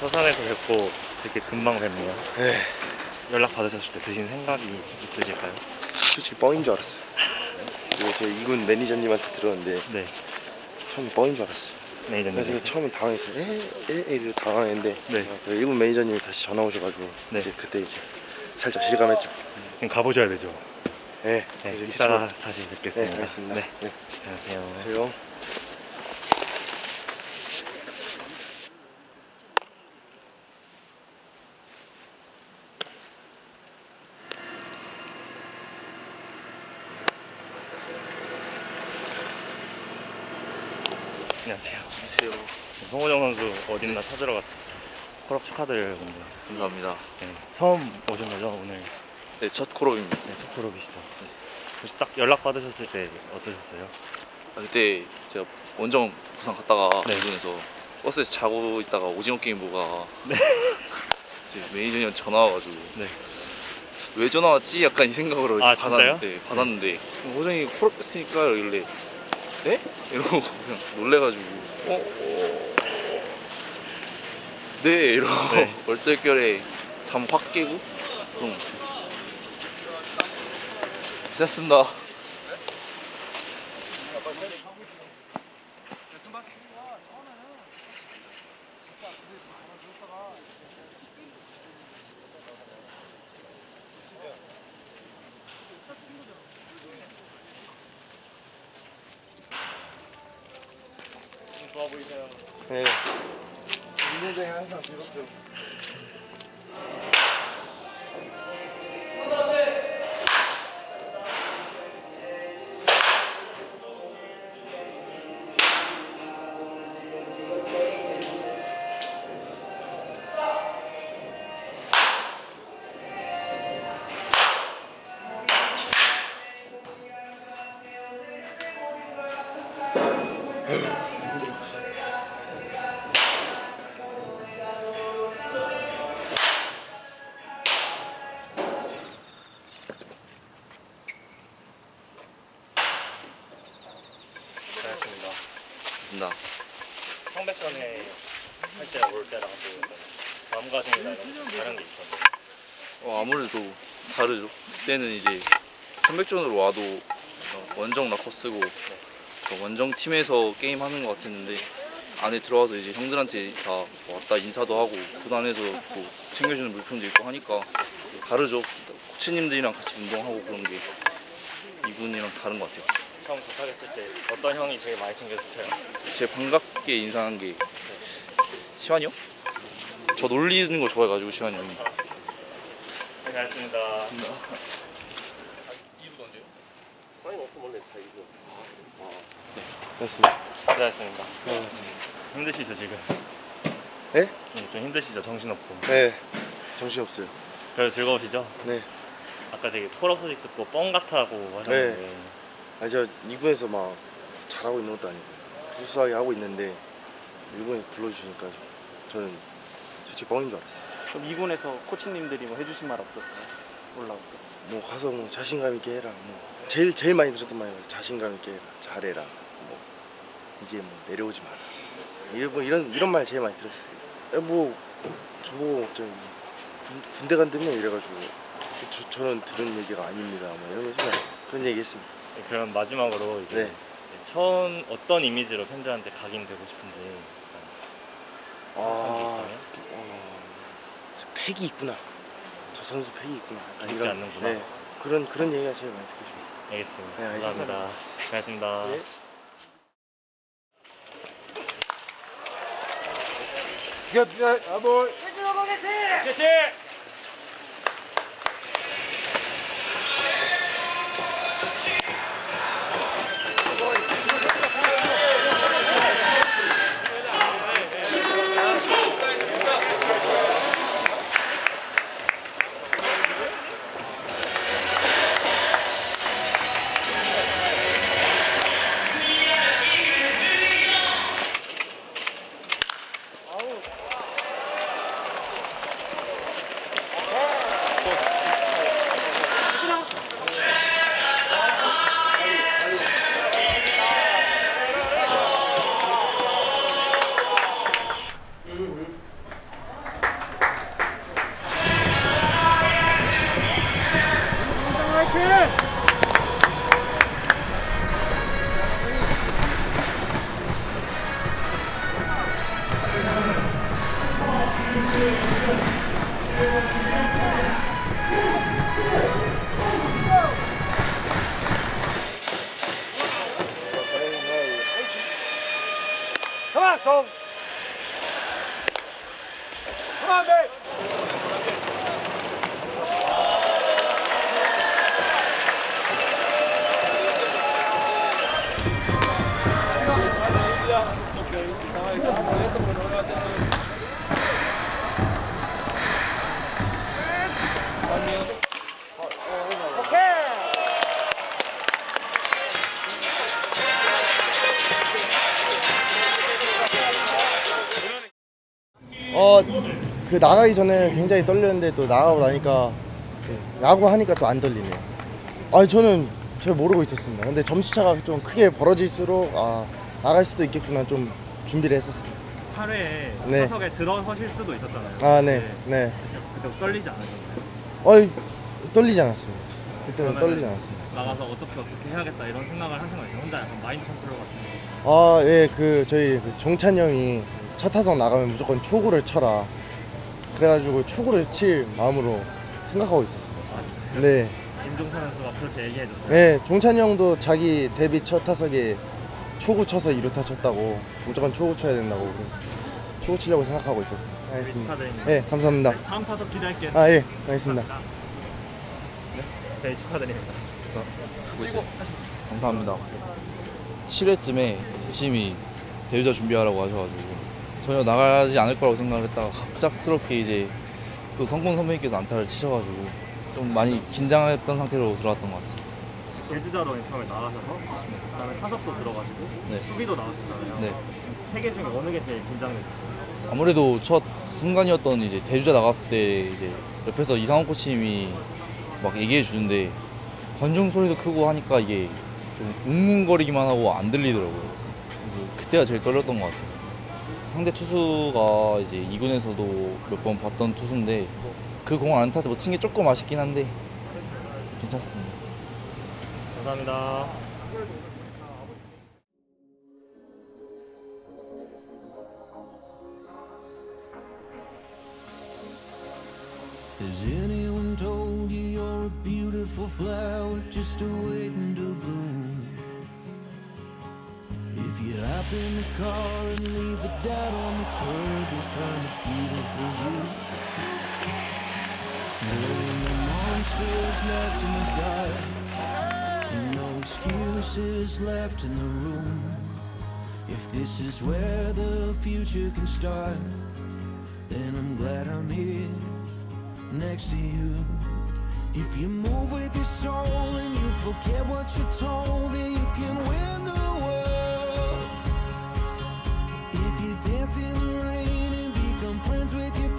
서산에서 뵙고 되게 금방 뵙네요. 네, 연락 받으셨을 때 드신 생각이 있으실까요? 솔직히 뻥인 줄 알았어요. 그리고 제가 이군 매니저님한테 들었는데 네. 처음 뻥인 줄 알았어요. 매니저님. 그래서 제가 처음에 당황했어요. 에에에 이러 당황했는데 네. 그 일본 매니저님이 다시 전화 오셔가지고 네. 이제 그때 이제 살짝 실감했죠. 지금 가보셔야 되죠. 네, 네, 캐치볼- 다시 네, 뵙겠습니다. 알겠습니다. 네. 네, 안녕하세요. 안녕하세요. 안녕하세요. 안녕하세요. 송호정 선수 어딨나 찾으러 갔었어요. 콜업 축하드려요. 근데. 감사합니다. 네. 처음 오신 거죠 오늘? 네, 첫 콜업입니다. 네, 첫 콜업이시죠. 그래서 딱 연락 받으셨을 때 어떠셨어요? 아, 그때 제가 원정 부산 갔다가 네. 일본에서 버스에서 자고 있다가 오징어 게임 보가 네. 이제 매니저님한테 전화 와가지고 네. 왜 전화 왔지? 약간 이 생각으로 아? 받았는데, 받았는데 호정이 콜업 했으니까 이러길래 네? 이러고 그냥 놀래가지고 어? 어. 네 이러고 네. 얼떨결에 잠 확 깨고 그럼 시작습니다 보이세요. 네. 운동장이 항상 즐겁죠. 반 좋습니다 청백전에 할 때 올 때랑 또 마음가짐이나 이런 게 다른 게 있었나요? 어, 아무래도 다르죠. 그때는 이제 천백전으로 와도 어, 원정 라커 쓰고 어, 원정 팀에서 게임 하는 것 같았는데 안에 들어와서 이제 형들한테 다 왔다 인사도 하고 구단에서 또 챙겨주는 물품도 있고 하니까 다르죠. 코치님들이랑 같이 운동하고 그런 게 이군이랑 다른 것 같아요. 처음 도착했을 때 어떤 형이 제일 많이 챙겨줬어요? 제 반갑게 인사한 게 시환이 형? 저 놀리는 거 좋아해가지고 시환이 형이. 네, 반갑습니다. 고맙습니다. 고생하셨습니다. 힘드시죠 지금? 네? 좀, 좀 힘드시죠 정신없고. 네. 정신 없어요. 그래도 즐거우시죠? 네. 아까 되게 콜업 소식 듣고 뻥 같다고 하셨는데 아, 저 이군에서 막 잘하고 있는 것도 아니고 무수하게 하고 있는데 일본에 불러주시니까 저는 솔직히 뻥인 줄 알았어요. 그럼 2군에서 코치님들이 뭐 해주신 말 없었어요? 올라올 때. 뭐 가서 뭐 자신감 있게 해라. 뭐 제일 제일 많이 들었던 말이 자신감 있게 해라. 잘해라. 뭐 이제 뭐 내려오지 마라. 이런 뭐 이런 이런 말 제일 많이 들었어요. 에, 뭐 저보고 뭐 군, 군대 간다며 이래가지고 저, 저는 들은 얘기가 아닙니다. 뭐 이러면서 그냥 그런 얘기 했습니다. 그럼 마지막으로 이제, 네. 이제 처음 어떤 이미지로 팬들한테 각인되고 싶은지 아, 어... 팩이 있구나. 저 선수 팩이 있구나. 잊지 이런, 않는구나. 네, 그런 그런 얘기가 제일 많이 듣고 싶어요. 알겠습니다. 네, 감사합니다. 고맙습니다. 네. 굿, 굿, 아볼. 해주고 계세요. 예. 어, 그 나가기 전에 굉장히 떨렸는데 또 나가고 나니까 야구 하니까 또 안 떨리네요. 아니 저는 잘 모르고 있었습니다. 근데 점수 차가 좀 크게 벌어질수록 아 나갈 수도 있겠구나 좀 준비를 했었습니다. 8회에 네. 타석에 들어서실 수도 있었잖아요. 아 네, 네. 그때 떨리지 않으셨나요? 어이 떨리지 않았습니다. 그때는 떨리지 않았습니다. 나가서 어떻게 어떻게 해야겠다 이런 생각을 하신 거예요. 혼자 약간 마인드 컨트롤 같은 거. 아, 예, 그 저희 그 종찬 형이 첫 타석 나가면 무조건 초구를 쳐라. 그래가지고 초구를 칠 마음으로 생각하고 있었어요. 아 진짜. 네, 김종찬 선수가 그렇게 얘기해 줬어요. 네, 종찬 형도 자기 데뷔 첫 타석에 초구 쳐서 이루타 쳤다고 무조건 초구 쳐야 된다고 그래서 초구 치려고 생각하고 있었어요. 알겠습니다. 네, 감사합니다. 다음 타석 기대할게요. 아, 예, 알겠습니다. 네, 축하드립니다. 하고 있어요. 감사합니다. 7회쯤에 열심히 대유자 준비하라고 하셔가지고 전혀 나가지 않을 거라고 생각을 했다가 갑작스럽게 이제 또 성공 선배님께서 안타를 치셔가지고 좀 많이 긴장했던 상태로 들어왔던 것 같습니다. 제주자로 처음에 나가셔서 그다음에 타석도 들어가시고 네. 수비도 나가셨잖아요. 네. 세개 중에 어느 게 제일 긴장되셨어요? 아무래도 첫 순간이었던 이제 대주자 나갔을 때 이제 옆에서 이상원 코치님이 막 얘기해 주는데 관중 소리도 크고 하니까 이게 좀 웅웅거리기만 하고 안 들리더라고요. 그래서 그때가 제일 떨렸던 것 같아요. 상대 투수가 이제 2군에서도 몇 번 봤던 투수인데 그 공을 안 타서 뭐친 게 조금 아쉽긴 한데 괜찮습니다. 감사합니다. Has anyone told you you're a beautiful flower just waiting to bloom? You hop in the car and leave a doubt on the curb, you'll find a beautiful view. Ain't no monsters left in the dark, ain't no excuses left in the room. If this is where the future can start, then I'm glad I'm here next to you. If you move with your soul and you forget what you're told, then you can win the dance in the rain and become friends with your